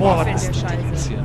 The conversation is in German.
Boah, was ist denn jetzt hier?